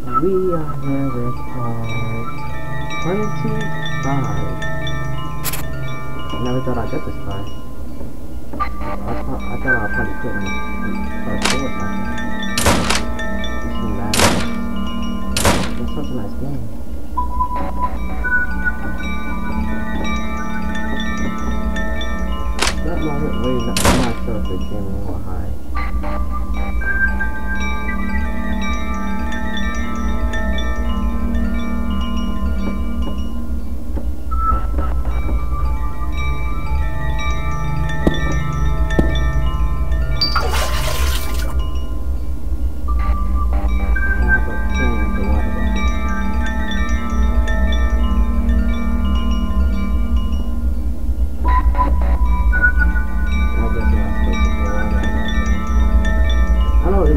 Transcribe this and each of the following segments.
We are with part 25. I never thought I'd get this far. I thought, I thought I'd probably quit on part 2 or something. This is mad. It's such a nice game.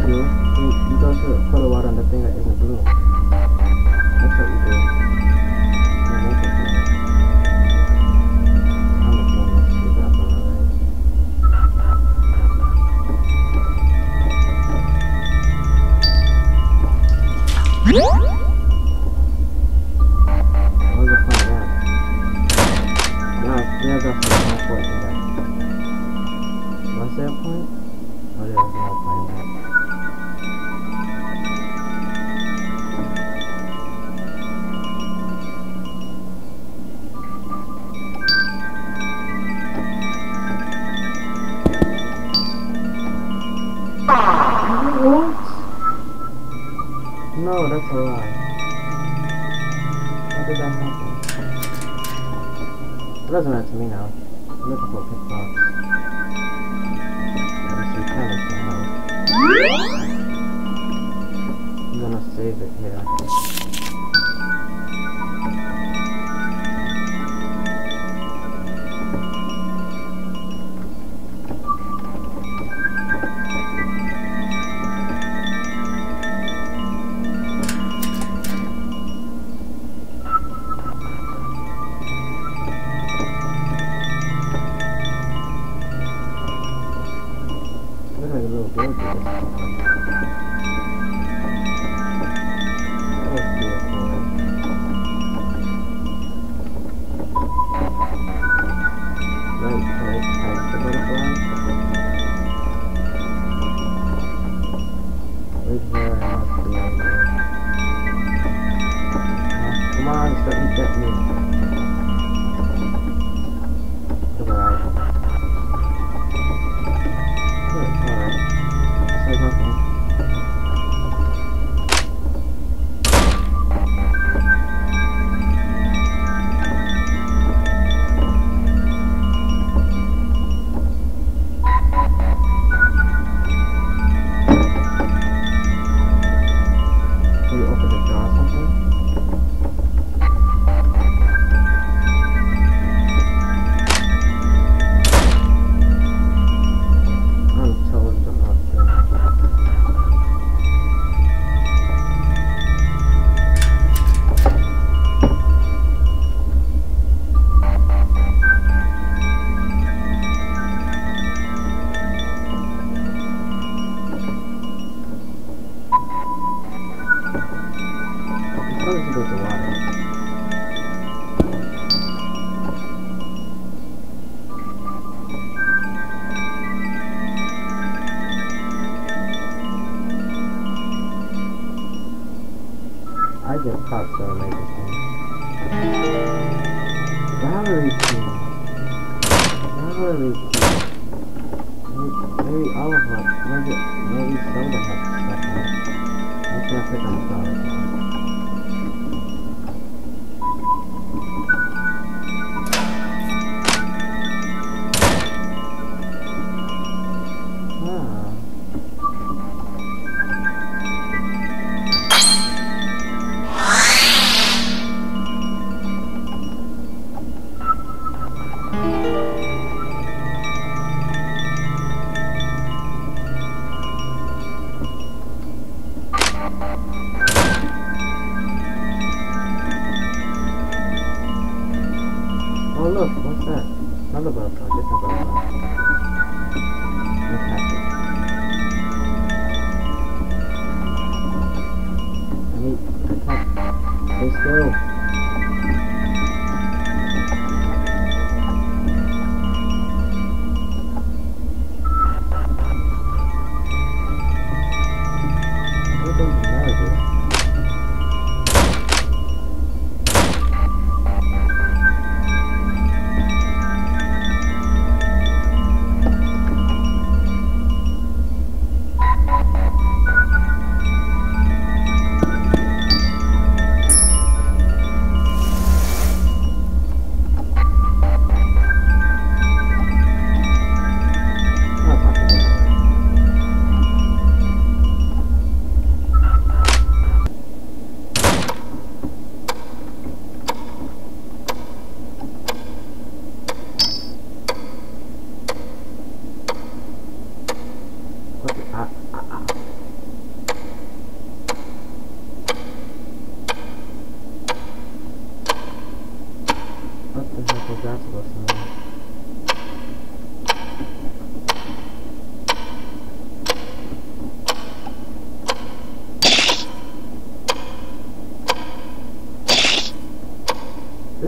Do. You, you go to put the water on the thing that isn't blue. That's what you do. A of that? Point no that's a lie. How did that happen? It doesn't matter to me now. Looking for a pick doido. I get caught so late this game. Gallery key. Gallery key. Maybe, all of us. Maybe, stuff in it. I can't pick on Soda. Oh look, what's that? Another butterfly, different butterfly. Let's catch it. I need Stay still.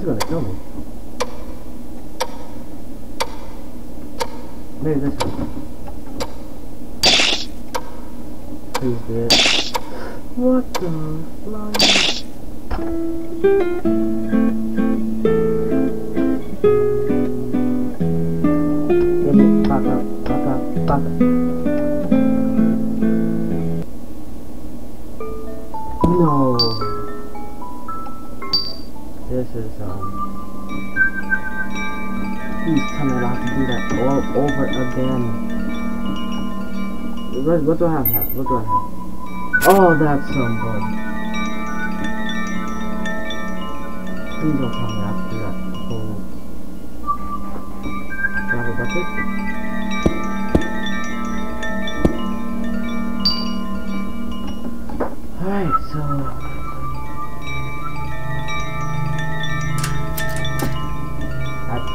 This is gonna kill me. Maybe this one. Please do it. What the flying? Get it, back up, back up, back up. Is um. Tell me don't to do that all over again. What, what do I have? here? What do I have? Oh, that's some good. Please don't tell me I to do that whole. Do I have a bucket?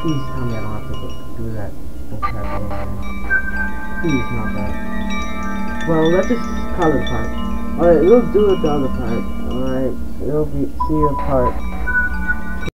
Please tell me I don't have to do that again. Please, not that. Well, let's just call it part. Alright, we'll do it the other part. Alright, it'll be see you part